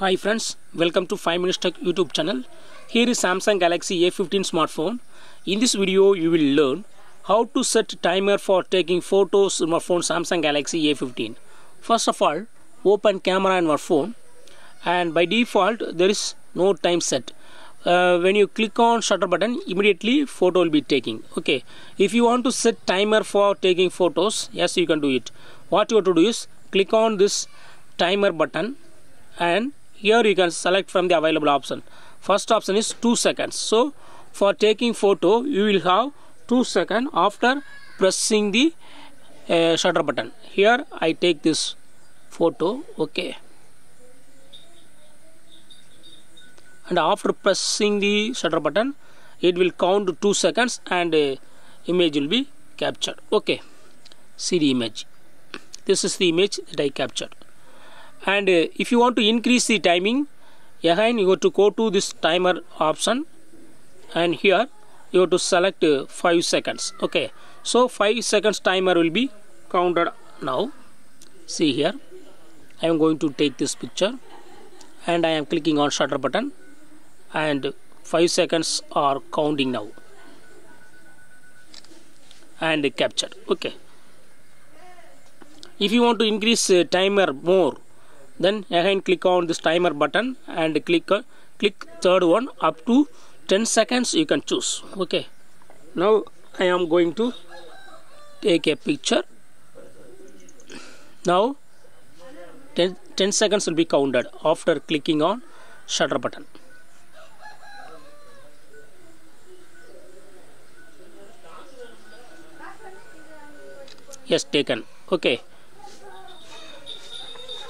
Hi friends, welcome to 5 Minutes Tech YouTube channel. Here is Samsung Galaxy A15 smartphone. In this video, you will learn how to set timer for taking photos in your phone Samsung Galaxy A15. First of all, open camera in your phone and by default there is no time set. Uh, when you click on shutter button immediately photo will be taking okay if you want to set timer for taking photos yes you can do it what you have to do is click on this timer button and here you can select from the available option. First option is 2 seconds. So for taking photo you will have 2 seconds after pressing the uh, shutter button. Here I take this photo okay. And after pressing the shutter button it will count 2 seconds and uh, image will be captured okay. See the image. This is the image that I captured and uh, if you want to increase the timing again you have to go to this timer option. And here you have to select uh, 5 seconds. Okay. So 5 seconds timer will be counted now. See here. I am going to take this picture. And I am clicking on shutter button. And 5 seconds are counting now. And captured. Okay. If you want to increase uh, timer more then again click on this timer button and click uh, click third one up to 10 seconds you can choose. Okay. Now I am going to take a picture. Now 10, 10 seconds will be counted after clicking on shutter button. Yes taken. Okay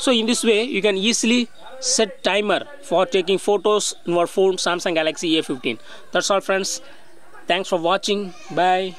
so in this way you can easily set timer for taking photos in your phone samsung galaxy a15 that's all friends. Thanks for watching. Bye